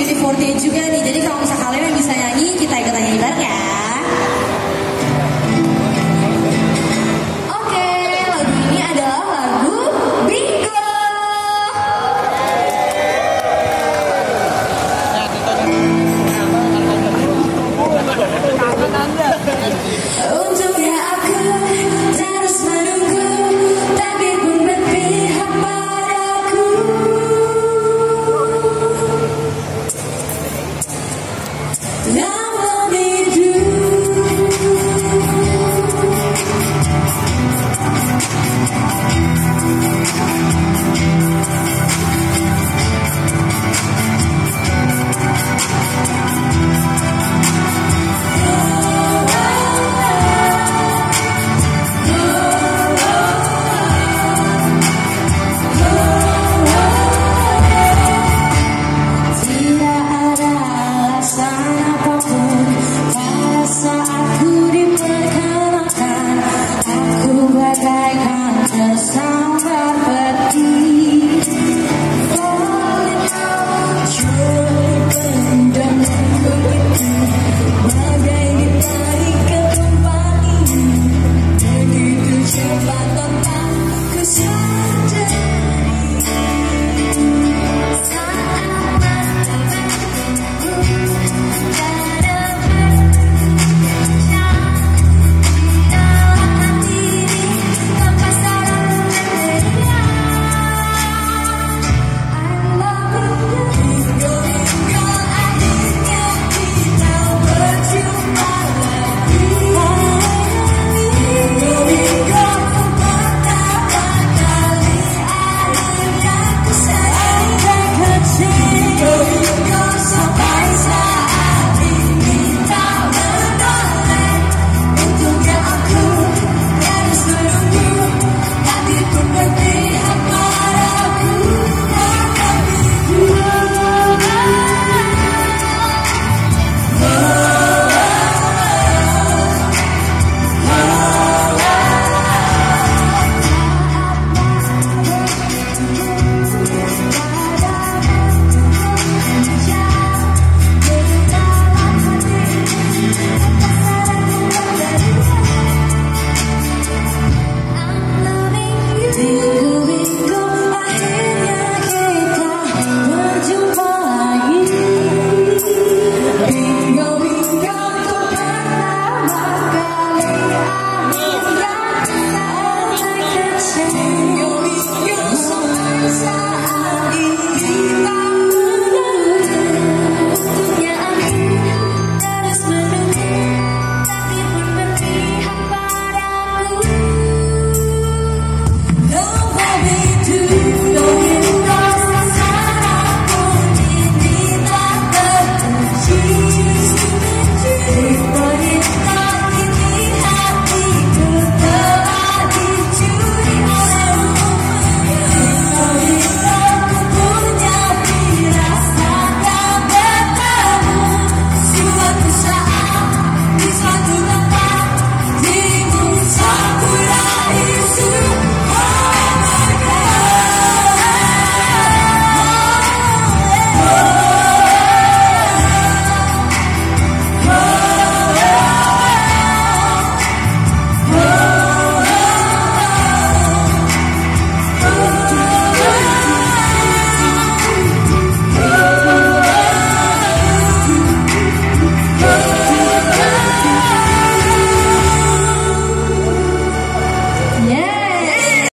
JKT48 juga nih. Jadi kalau misalnya kalian yang bisa nyanyi, kita ikut nyanyi bareng ya.